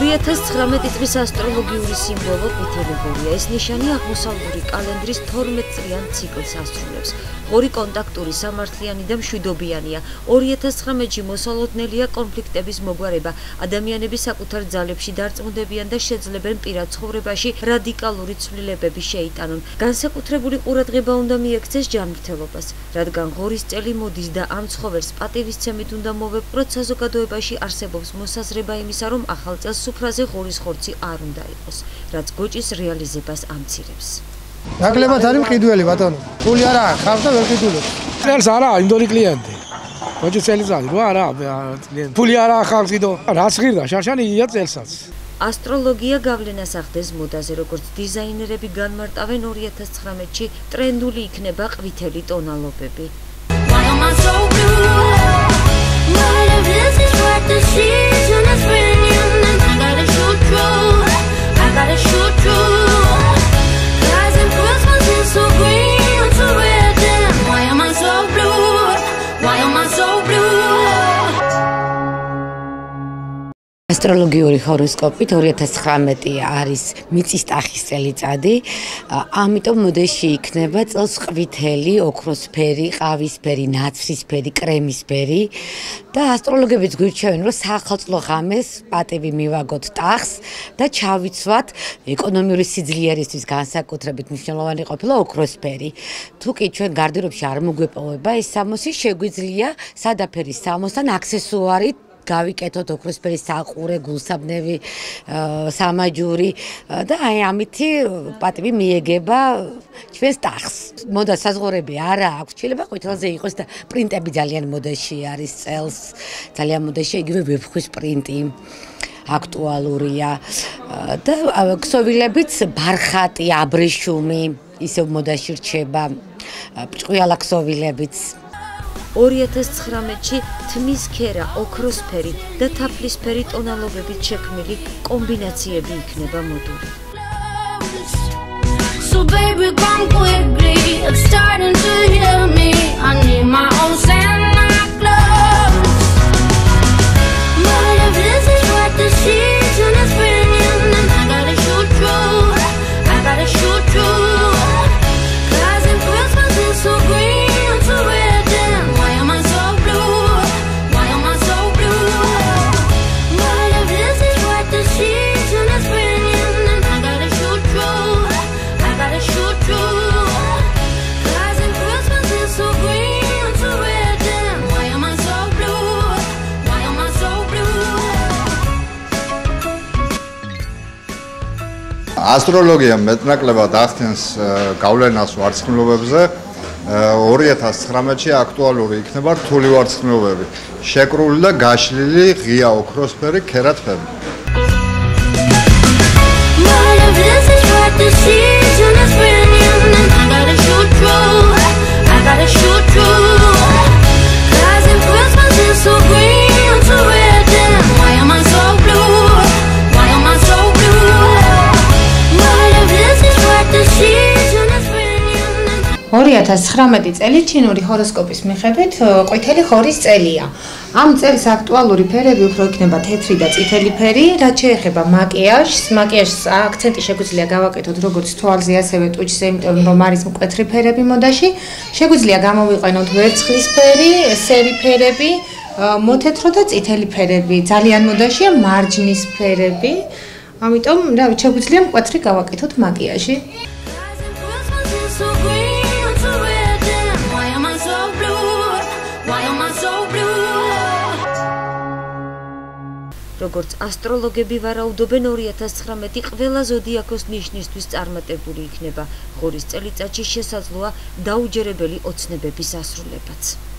2019 წლის ასტროლოგიური სიმბოლო ყვითელი ღორია. ეს ნიშანი აღმოსავლური კალენდრის 12 წლიან ციკლს ასრულებს. ორი კონტაქტური სამართლიანი და მშვიდობიანია. 2019-ში მოსალოდნელია კონფლიქტების მოგვარება. ადამიანები საკუთარ ძალებში დარწმუნდებიან და შეძლებენ პირად ცხოვრებაში რადიკალური ცვლილებები შეიტანონ. განსაკუთრებული ყურადღება უნდა მიექცეს ჯანმრთელობას, რადგან ღორის წელი მოდის და ამ ცხოველს პატივისცემით უნდა მოვეპყროთ საზოგადოებაში არსებობს მოსაზრება იმისა, რომ ახალ წელს სუფრაზე ღორის ხორცი არ უნდა იყოს, რაც გოჭის რეალიზებას ამცირებს. ნაკლებად არის მყიდველი ბატონო. ფული არა, ხავს და ვერ ყიდულობს. წელს არა, ინდორი კლიენტი. გოჭი წელიწადი, რა არა, კლიენტი. ფული არა ხავს კიდო. რაც ღირდა, შარშანი ია წელსაც. ასტროლოგია გავლენას ახდენს მოდაზე, როგორც დიზაინერები განმარტავენ 2019-ში ტრენდული იქნება ყვითელი ტონალობები. Why am I so blue? If this is what the season ასტროლოგიური ჰოროსკოპით 2019 არის მიწის ტახის წელიწადი. ამიტომ მოდეში იქნება წელს ყვითელი, ოქროსფერი, ყავისფერი, ნაცრისფერი, კრემისფერი და ასტროლოგებიც გვირჩევენ, რომ საახალწლო ღამეს პატივი მივაგოთ ტახს და ჩავიცვათ ეკონომიური სიძლიერისთვის განსაკუთრებით მნიშვნელოვანი ყოფილა ოქროსფერი. თუ კი ჩვენ გარდერობში არ მოგვეპოვება ეს სამოსი, შეგვიძლია სადაფერის სამოსთან აქსესუარი გავიკეთოთ ოქროსფერი საყურე, გულსაბნევი, სამაჯური და აი ამითი პატივი მიეგება ჩვენს ტახს. მოდა საზღორები არა აქვს, შეიძლება ყვითელზე იყოს და პრინტები ძალიან მოდაში არის წელს. ძალიან მოდაში იგივე ვებხვის პრინტი. აქტუალურია და ქსოვილებიც ბარხატი, აბრეშუმი ისევ მოდაში რჩება. ჭყიალა ქსოვილებიც 2019-ში თმის ქერა, ოქროსფერი და თაფლისფერი ტონალობებით შექმნილი კომბინაციები იქნება მოდური. So baby come quickly, it's starting ასტროლოგია მეტნაკლებად ახდენს გავლენას ვარცხნილობებზე. 2019-ში აქტუალური იქნება რთული ვარცხნილობები. შეკრული და გაშლილი ღია ოქროსფერი ქერატფები I 2019 წელი ჩინური ჰოროსკოპის მიხედვით ყვითელი ხორის წელია. ამ წელს აქტუალური ფერები უფრო იქნება თეთრი და წითელი ფერი, რაც შეეხება მაკიაჟს. მაკიაჟს აქცენტი შეგვიძლია გავაკეთოთ როგორც თვალზე, ასევე ტუჩზე, იმიტომ რომ არის მკვეთრი ფერები მოდაში. შეგვიძლია გამოვიყენოთ ვერცხლისფერი, სერი ფერები, მოთეთრო და წითელი ფერები. ძალიან მოდაშია მარჯნის ფერები. ამიტომ რა შეგვიძლია მკვეთრი გავაკეთოთ მაკიაჟი. როგორც ასტროლოგები ვარაუდობენ 2019 ყველა ზოდიაქოს ნიშნისთვის წარმატებული იქნება. ღორის წელიწადში შესაძლოა დაუჯერებელი ოცნებების ასრულებაც.